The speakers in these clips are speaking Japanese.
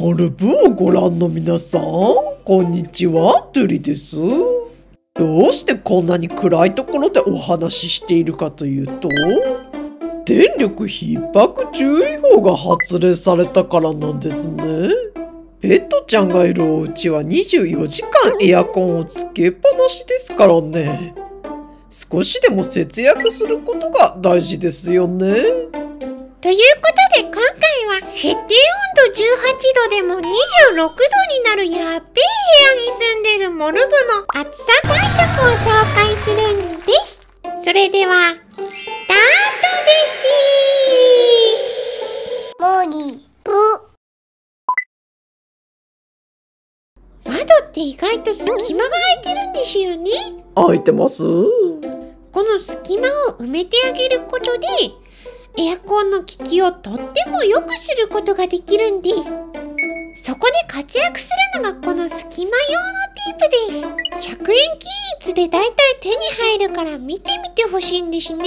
モルブをご覧の皆さん、こんにちは、ドゥリです。どうしてこんなに暗いところでお話ししているかというと、電力逼迫注意報が発令されたからなんですね。ペットちゃんがいるお家は24時間エアコンをつけっぱなしですからね。少しでも節約することが大事ですよね。ということで今回は設定温度18度でも26度になるやっべえ部屋に住んでるモルブの暑さ対策を紹介するんです。それでは、スタートですモーニング。窓って意外と隙間が空いてるんですよね。開いてますこの隙間を埋めてあげることで、エアコンの効きをとっても良くすることができるんです。そこで活躍するのがこの隙間用のテープです。100円均一でだいたい手に入るから見てみてほしいんですね。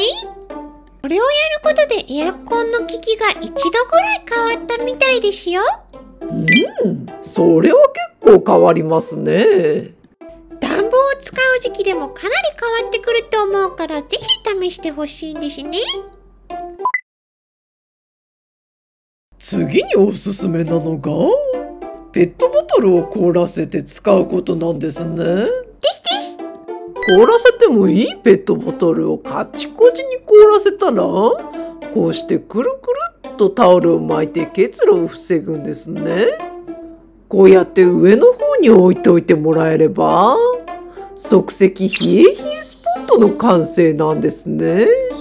これをやることでエアコンの効きが一度ぐらい変わったみたいですよ。うん、それは結構変わりますね。暖房を使う時期でもかなり変わってくると思うからぜひ試してほしいんですね。次におすすめなのがペットボトルを凍らせて使うことなんですね。ですです。凍らせてもいいペットボトルをカチコチに凍らせたらこうしてくるくるっとタオルを巻いて結露を防ぐんですね。こうやって上の方に置いておいてもらえれば即席冷え冷えスポットの完成なんですね。冷え冷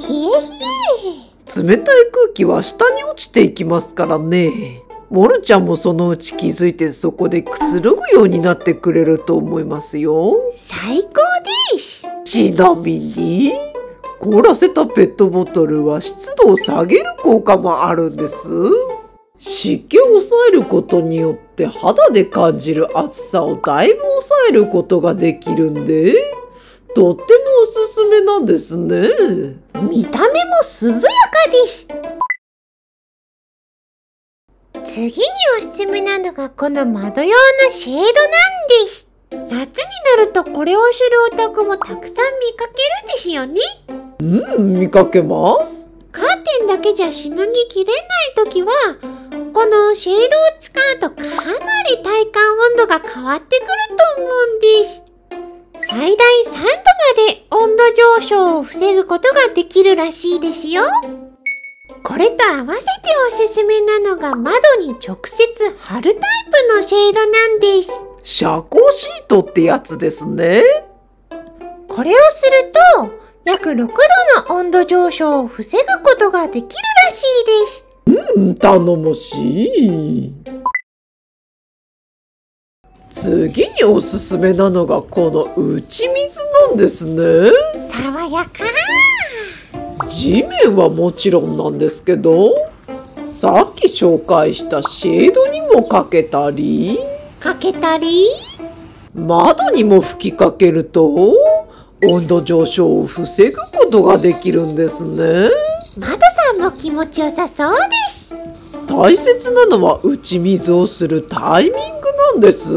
冷たい空気は下に落ちていきますからね。モルちゃんもそのうち気づいてそこでくつろぐようになってくれると思いますよ。え最高です。ちなみに、凍らせたペットボトルは湿度を下げる効果もあるんです。湿気を抑えることによって肌で感じる暑さをだいぶ抑えることができるんで、とってもおすすめなんですね。見た目も涼やかです。次におすすめなのがこの窓用のシェードなんです。夏になるとこれをするお宅もたくさん見かけるんですよね。うん、見かけます。カーテンだけじゃしのぎきれないときは、このシェードを使うとかなり体感温度が変わってくると思うんです。最大3度ま上昇を防ぐことができるらしいですよ。これと合わせておすすめなのが窓に直接貼るタイプのシェードなんです。遮光シートってやつですね。これをすると約6度の温度上昇を防ぐことができるらしいです。うん、頼もしい。次におすすめなのがこの打ち水なんですね。爽やか地面はもちろんなんですけど、さっき紹介したシェードにもかけたり、かけたり？窓にも吹きかけると温度上昇を防ぐことができるんですね。窓さんも気持ちよさそうです。大切なのは打ち水をするタイミングんです？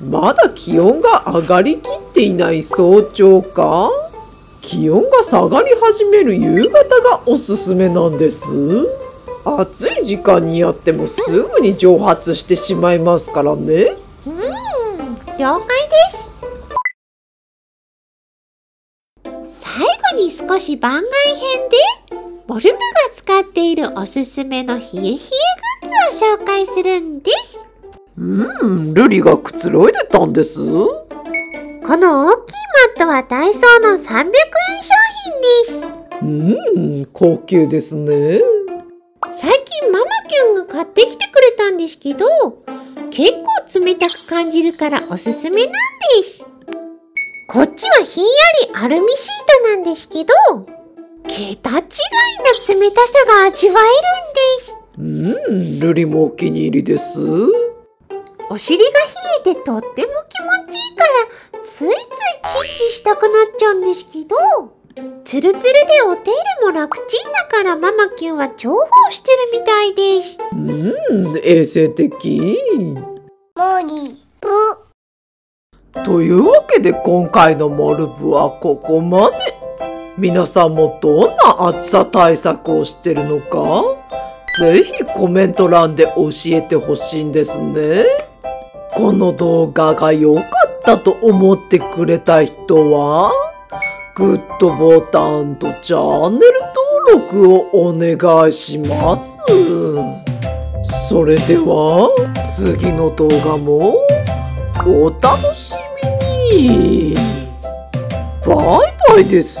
まだ気温が上がりきっていない早朝か？気温が下がり始める夕方がおすすめなんです？暑い時間にやってもすぐに蒸発してしまいますからね。うん、了解です。最後に少し番外編で、モルブが使っているおすすめの冷え冷えグッズを紹介するんです。うん、ルリがくつろいでたんです。この大きいマットはダイソーの300円商品です。うん、高級ですね。最近ママキュンが買ってきてくれたんですけど、結構冷たく感じるからおすすめなんです。こっちはひんやりアルミシートなんですけど、桁違いの冷たさが味わえるんです。うん、ルリもお気に入りです。お尻が冷えてとっても気持ちいいから、ついついチッチしたくなっちゃうんですけど、ツルツルでお手入れも楽ちんだからママキュンは重宝してるみたいです。うん、衛生的。モーニ、プというわけで今回のモルブはここまで。皆さんもどんな暑さ対策をしてるのかぜひコメント欄で教えてほしいんですね。この動画が良かったと思ってくれた人は、グッドボタンとチャンネル登録をお願いします。それでは次の動画もお楽しみにバイバイです。